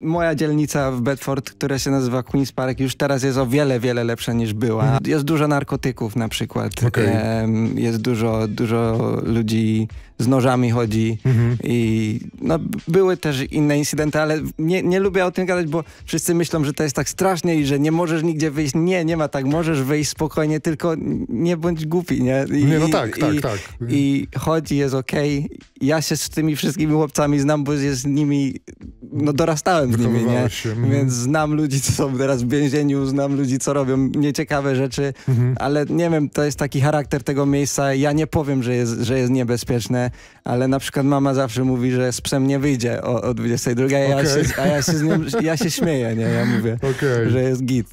Moja dzielnica w Bedford, która się nazywa Queen's Park, już teraz jest o wiele, wiele lepsza niż była. Mhm. Jest dużo narkotyków na przykład. Em, jest dużo, dużo ludzi z nożami chodzi Mhm. i no, były też inne incydenty, ale nie, nie lubię o tym gadać, bo wszyscy myślą, że to jest tak strasznie i że nie możesz nigdzie wyjść. Nie, nie ma tak. Możesz wyjść spokojnie, tylko nie bądź głupi, nie? I, Nie, no tak, tak, i, tak. I chodzi, jest okej. Ja się z tymi wszystkimi chłopcami znam, bo jest z nimi, no dorastałem z nimi, nie? Mhm. Więc znam ludzi, co są teraz w więzieniu, znam ludzi, co robią nieciekawe rzeczy, Mhm. ale nie wiem, to jest taki charakter tego miejsca. Ja nie powiem, że jest, że jest niebezpieczne, ale na przykład mama zawsze mówi, że z psem nie wyjdzie o, o 22, a ja, Okej. się, a ja się z nim, ja się śmieję, nie? Ja mówię, Okej. że jest git.